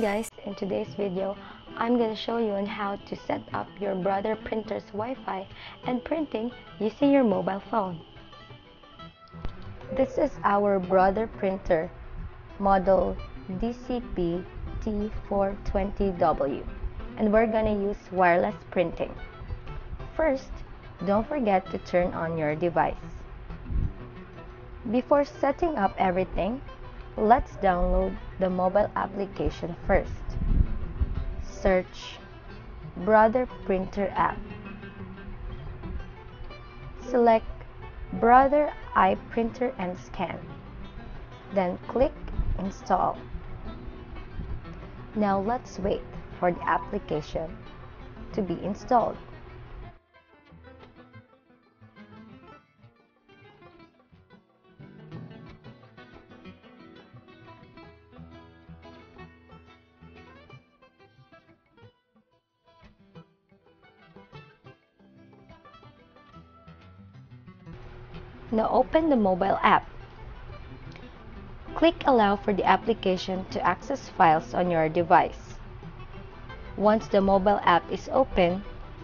Guys, in today's video, I'm to show you on how to set up your Brother printer's Wi-Fi and printing using your mobile phone. This is our Brother printer, model DCP T420W, and we're to use wireless printing. First, don't forget to turn on your device. Before setting up everything, let's download the mobile application first. Search Brother Printer app. Select Brother iPrinter and scan. Then click Install. Now let's wait for the application to be installed. Now open the mobile app. Click Allow for the application to access files on your device. Once the mobile app is open,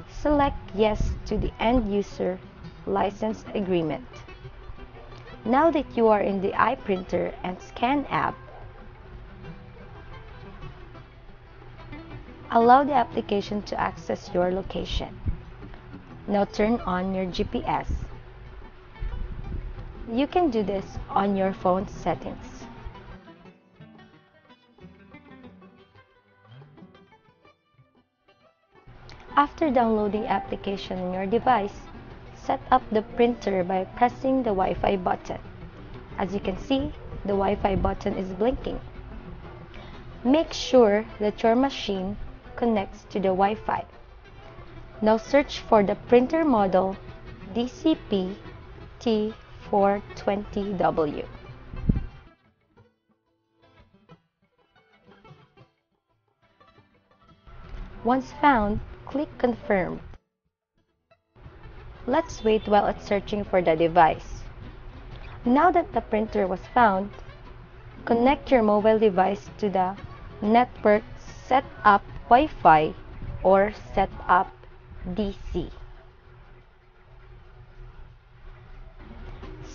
select Yes to the End User License Agreement. Now that you are in the iPrinter and Scan app, allow the application to access your location. Now turn on your GPS. You can do this on your phone settings. After downloading application on your device, set up the printer by pressing the Wi-Fi button. As you can see, the Wi-Fi button is blinking. Make sure that your machine connects to the Wi-Fi. Now search for the printer model DCP T420W. Once found, click Confirm. Let's wait while it's searching for the device. Now that the printer was found, connect your mobile device to the network Setup Wi-Fi or Setup DC.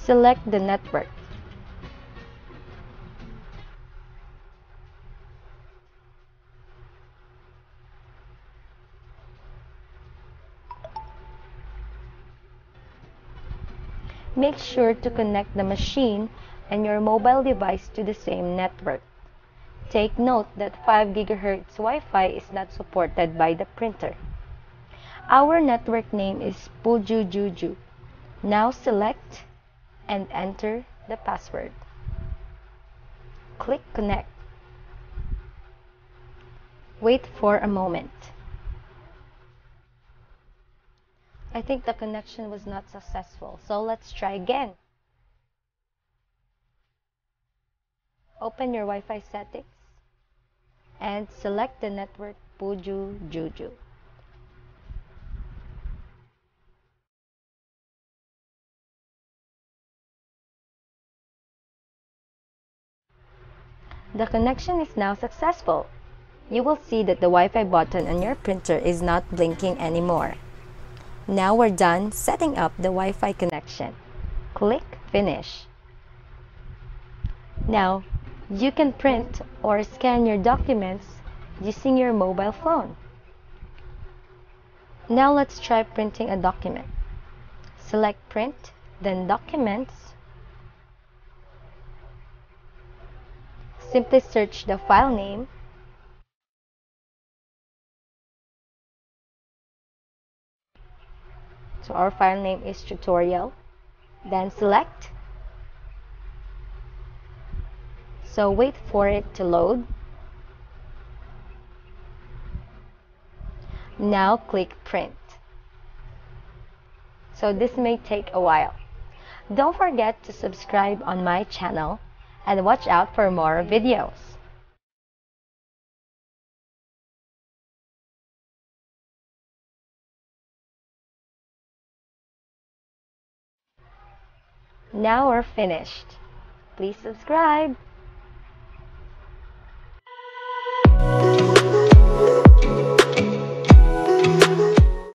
Select the network. Make sure to connect the machine and your mobile device to the same network. Take note that 5 GHz Wi-Fi is not supported by the printer. Our network name is Pujujuju. Now select and enter the password. Click Connect. Wait for a moment. I think the connection was not successful, so let's try again. Open your Wi-Fi settings and select the network Puju Juju. The connection is now successful. You will see that the Wi-Fi button on your printer is not blinking anymore. Now we're done setting up the Wi-Fi connection. Click Finish. Now, you can print or scan your documents using your mobile phone. Now let's try printing a document. Select Print, then Documents. Simply search the file name So our file name is tutorial. Then select. So wait for it to load. Now click print. So this may take a while. Don't forget to subscribe on my channel and watch out for more videos. Now we're finished. Please subscribe.